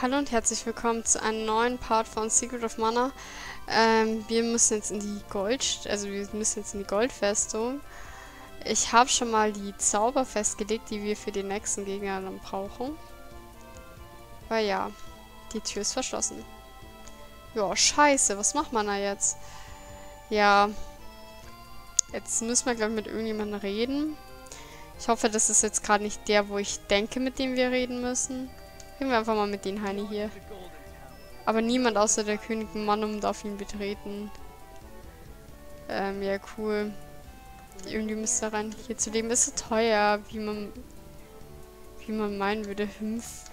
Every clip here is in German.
Hallo und herzlich willkommen zu einem neuen Part von Secret of Mana. Ähm, wir müssen jetzt in die Gold, also wir müssen jetzt in die Goldfestung. Ich habe schon mal die Zauber festgelegt, die wir für den nächsten Gegner dann brauchen. Weil ja, die Tür ist verschlossen. Ja, scheiße, was macht man da jetzt? Ja, jetzt müssen wir, glaube ich, mit irgendjemandem reden. Ich hoffe, das ist jetzt gerade nicht der, wo ich denke, mit dem wir reden müssen. Gehen wir einfach mal mit den Heini hier. Aber niemand außer der König Manum darf ihn betreten. Ähm, ja, cool. Irgendwie müsste rein. Hier zu leben ist so teuer, wie man wie man meinen würde. Hümpf.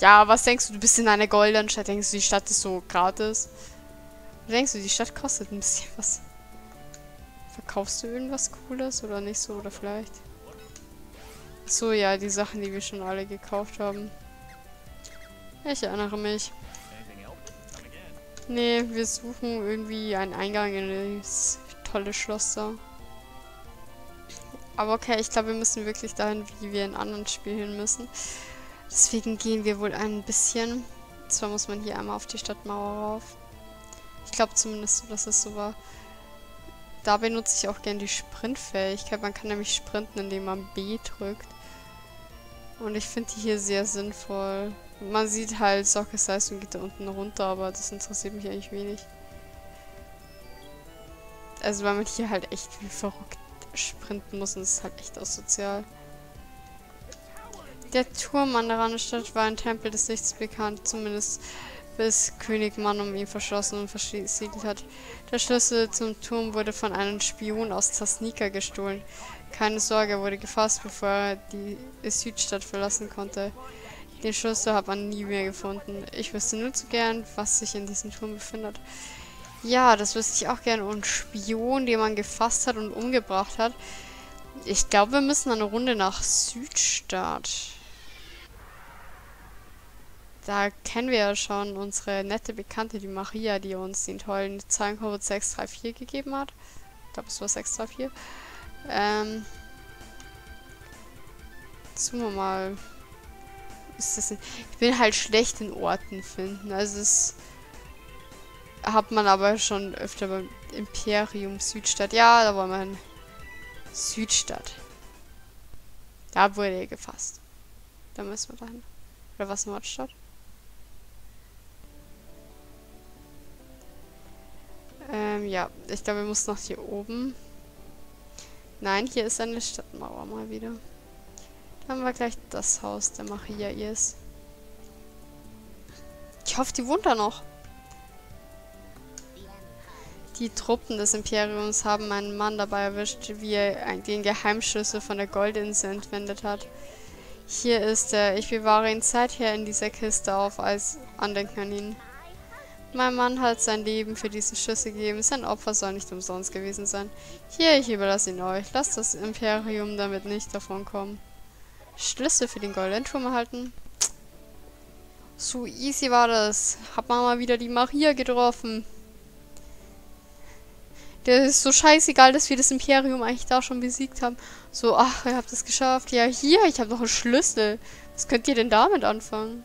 Ja, was denkst du? Du bist in einer goldenen Stadt. Denkst du, die Stadt ist so gratis? Oder denkst du, die Stadt kostet ein bisschen was? Verkaufst du irgendwas Cooles oder nicht so? Oder vielleicht? So, ja, die Sachen, die wir schon alle gekauft haben. Ich erinnere mich. Nee, wir suchen irgendwie einen Eingang in das tolle Schloss da. Aber okay, ich glaube, wir müssen wirklich dahin, wie wir in anderen Spielen müssen. Deswegen gehen wir wohl ein bisschen. Zwar muss man hier einmal auf die Stadtmauer rauf. Ich glaube zumindest, dass es so war. Da benutze ich auch gerne die Sprintfähigkeit. Man kann nämlich sprinten, indem man B drückt. Und ich finde die hier sehr sinnvoll. Man sieht halt, Sockes Leistung geht da unten runter, aber das interessiert mich eigentlich wenig. Also weil man hier halt echt wie verrückt sprinten muss und das ist halt echt asozial. Der Turm an der Randstadt war ein Tempel des Lichts bekannt, zumindest bis König Manum ihn verschlossen und versiegelt hat. Der Schlüssel zum Turm wurde von einem Spion aus Tasnika gestohlen. Keine Sorge, er wurde gefasst, bevor er die Südstadt verlassen konnte. Den Schlüssel hat man nie mehr gefunden. Ich wüsste nur zu gern, was sich in diesem Turm befindet. Ja, das wüsste ich auch gern. Und Spion, den man gefasst hat und umgebracht hat. Ich glaube, wir müssen eine Runde nach Südstadt. Da kennen wir ja schon unsere nette Bekannte, die Maria, die uns den tollen Zahlencode 634 gegeben hat. Ich glaube, es war 634. Ähm. Suchen wir mal ist das Ich bin halt schlecht in Orten finden. Also es hat man aber schon öfter beim Imperium Südstadt. Ja, da war man Südstadt. Da wurde er gefasst. Da müssen wir dahin. Oder was Nordstadt? Ähm, ja. Ich glaube, wir müssen noch hier oben. Nein, hier ist eine Stadtmauer mal wieder haben wir gleich das Haus der Maria ist. Ich hoffe, die wohnt da noch. Die Truppen des Imperiums haben einen Mann dabei erwischt, wie er den Geheimschlüssel von der Goldinsel entwendet hat. Hier ist er. Ich bewahre ihn seither in dieser Kiste auf als Andenken an ihn. Mein Mann hat sein Leben für diesen Schlüssel gegeben. Sein Opfer soll nicht umsonst gewesen sein. Hier, ich überlasse ihn euch. Lasst das Imperium damit nicht davon kommen. Schlüssel für den goldenen Turm erhalten. So easy war das. Hab man mal wieder die Maria getroffen. Der ist so scheißegal, dass wir das Imperium eigentlich da schon besiegt haben. So, ach, ihr habt es geschafft. Ja, hier, ich habe noch einen Schlüssel. Was könnt ihr denn damit anfangen?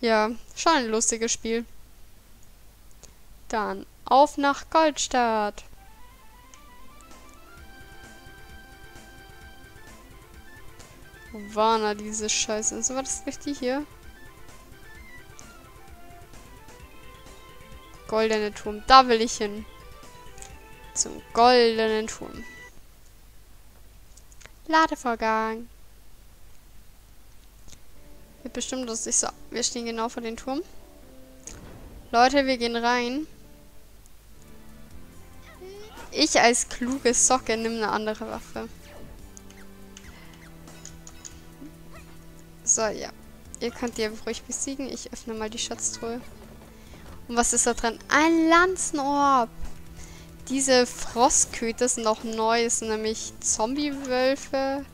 Ja, schon ein lustiges Spiel. Dann auf nach Goldstadt. Da diese Scheiße? Also war das richtig hier? Goldene Turm. Da will ich hin. Zum goldenen Turm. Ladevorgang. Wird bestimmt lustig. So, wir stehen genau vor dem Turm. Leute, wir gehen rein. Ich als kluge Socke nehme eine andere Waffe. So, ja. Ihr könnt die ruhig besiegen. Ich öffne mal die Schatztruhe. Und was ist da drin? Ein Lanzenorb. Diese Frostköter sind auch neu. Das sind nämlich Zombie-Wölfe.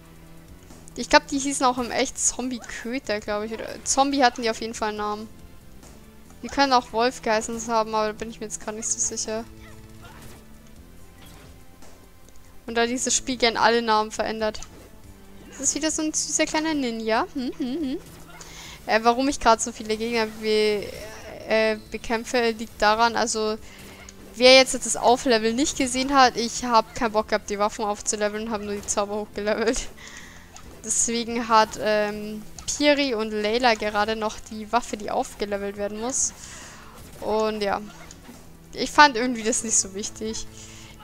Ich glaube, die hießen auch im echt Zombie-Köter, glaube ich. Oder Zombie hatten die auf jeden Fall einen Namen. Die können auch Wolf geheißen haben, aber da bin ich mir jetzt gerade nicht so sicher. Und da dieses Spiel gern alle Namen verändert. Das ist wieder so ein süßer kleiner Ninja. Hm, hm, hm. Äh, warum ich gerade so viele Gegner be äh, bekämpfe, liegt daran, also wer jetzt das Auflevel nicht gesehen hat, ich habe keinen Bock gehabt, die Waffen aufzuleveln, habe nur die Zauber hochgelevelt. Deswegen hat ähm, Piri und Layla gerade noch die Waffe, die aufgelevelt werden muss. Und ja, ich fand irgendwie das nicht so wichtig.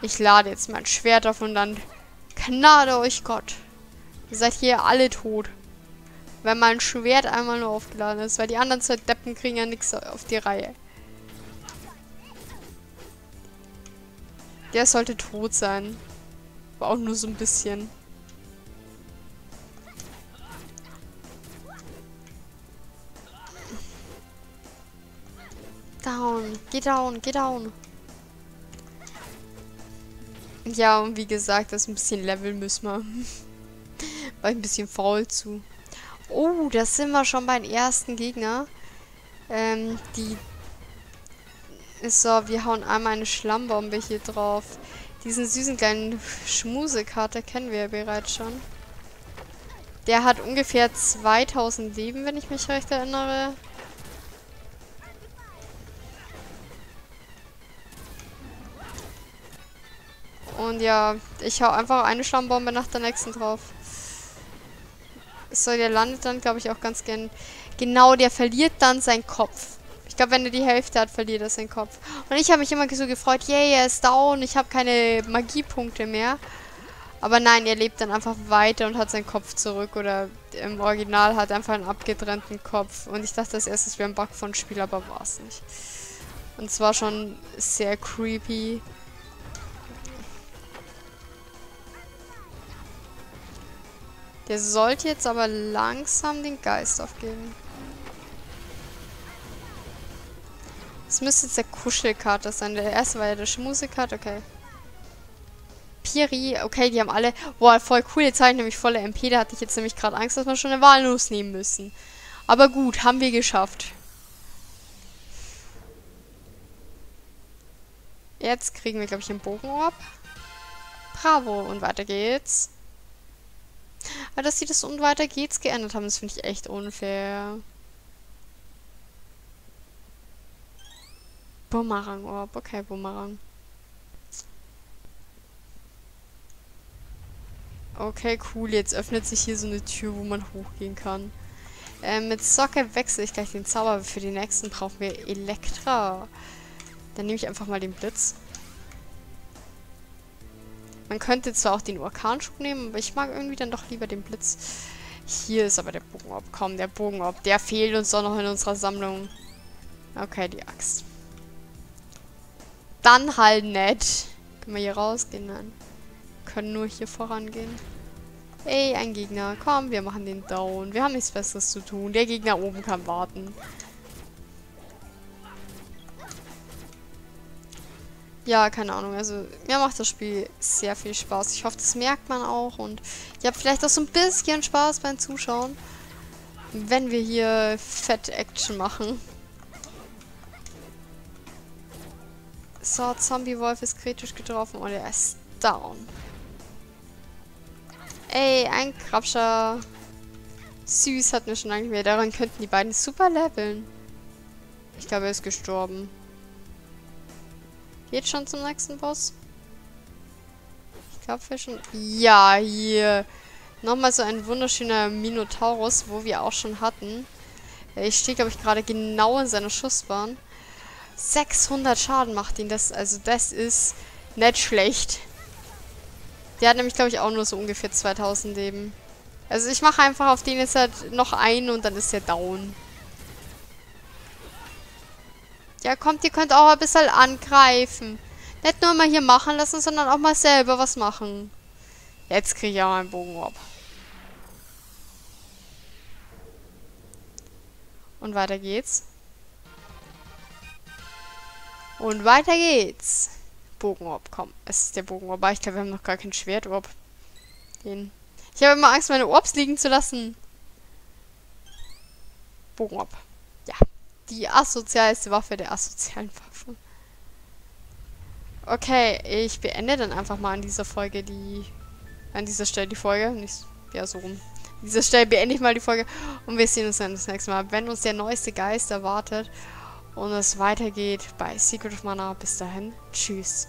Ich lade jetzt mein Schwert auf und dann Gnade euch Gott. Ihr seid hier alle tot. Wenn mein Schwert einmal nur aufgeladen ist, weil die anderen zwei Deppen kriegen ja nichts auf die Reihe. Der sollte tot sein. Aber auch nur so ein bisschen. Down. Geh down. Geh down. Ja, und wie gesagt, das ein bisschen Level müssen wir. War ein bisschen faul zu. Oh, da sind wir schon beim ersten Gegner. Ähm, die... So, wir hauen einmal eine Schlammbombe hier drauf. Diesen süßen kleinen Schmusekater kennen wir ja bereits schon. Der hat ungefähr 2000 Leben, wenn ich mich recht erinnere. Und ja, ich hau einfach eine Schlammbombe nach der nächsten drauf. So, der landet dann, glaube ich, auch ganz gern. Genau, der verliert dann seinen Kopf. Ich glaube, wenn er die Hälfte hat, verliert er seinen Kopf. Und ich habe mich immer so gefreut, yay, yeah, er ist down, ich habe keine Magiepunkte mehr. Aber nein, er lebt dann einfach weiter und hat seinen Kopf zurück. Oder im Original hat einfach einen abgetrennten Kopf. Und ich dachte, das erste wäre ein Bug von Spiel, aber war es nicht. Und es war schon sehr creepy. Der sollte jetzt aber langsam den Geist aufgeben. Das müsste jetzt der Kuschelkater sein. Der erste war ja der Schmusekater. Okay. Piri. Okay, die haben alle... Boah, voll cool. Jetzt habe ich nämlich volle MP. Da hatte ich jetzt nämlich gerade Angst, dass wir schon eine Walnuss nehmen müssen. Aber gut, haben wir geschafft. Jetzt kriegen wir, glaube ich, den Bogen ab. Bravo. Und weiter geht's. Aber dass sie das und weiter geht's geändert haben, das finde ich echt unfair. Bumerang Orb. Okay, Bumerang. Okay, cool. Jetzt öffnet sich hier so eine Tür, wo man hochgehen kann. Ähm, mit Socke wechsle ich gleich den Zauber. Für den nächsten brauchen wir Elektra. Dann nehme ich einfach mal den Blitz. Man könnte zwar auch den Orkanschub nehmen, aber ich mag irgendwie dann doch lieber den Blitz. Hier ist aber der Bogenorb. Komm, der Bogenorb. Der fehlt uns doch noch in unserer Sammlung. Okay, die Axt. Dann halt nett. Können wir hier rausgehen? Nein. Können nur hier vorangehen. Ey, ein Gegner. Komm, wir machen den down. Wir haben nichts Besseres zu tun. Der Gegner oben kann warten. Ja, keine Ahnung. Also, mir macht das Spiel sehr viel Spaß. Ich hoffe, das merkt man auch. Und ihr habt vielleicht auch so ein bisschen Spaß beim Zuschauen. Wenn wir hier Fett Action machen. So, Zombie-Wolf ist kritisch getroffen und er ist down. Ey, ein Krabscher. Süß hatten wir schon lange nicht mehr. Daran könnten die beiden super leveln. Ich glaube, er ist gestorben. Geht schon zum nächsten Boss? Ich glaube wir schon... Ja, hier. Nochmal so ein wunderschöner Minotaurus, wo wir auch schon hatten. Ich stehe, glaube ich, gerade genau in seiner Schussbahn. 600 Schaden macht ihn das. Also das ist nicht schlecht. Der hat nämlich, glaube ich, auch nur so ungefähr 2000 Leben. Also ich mache einfach auf den jetzt halt noch einen und dann ist er down. Ja, kommt, ihr könnt auch ein bisschen angreifen. Nicht nur mal hier machen lassen, sondern auch mal selber was machen. Jetzt kriege ich auch meinen Bogen ab. Und weiter geht's. Und weiter geht's. Bogenorb, komm. Es ist der Bogenorb. Ich glaube, wir haben noch gar kein Schwertorb. Den. Ich habe immer Angst, meine Orbs liegen zu lassen. Bogenorb. Die asozialste Waffe der asozialen Waffen. Okay, ich beende dann einfach mal an dieser Folge die, an dieser Stelle die Folge. Nicht, ja, so rum. An dieser Stelle beende ich mal die Folge und wir sehen uns dann das nächste Mal, wenn uns der neueste Geist erwartet und es weitergeht bei Secret of Mana. Bis dahin, tschüss.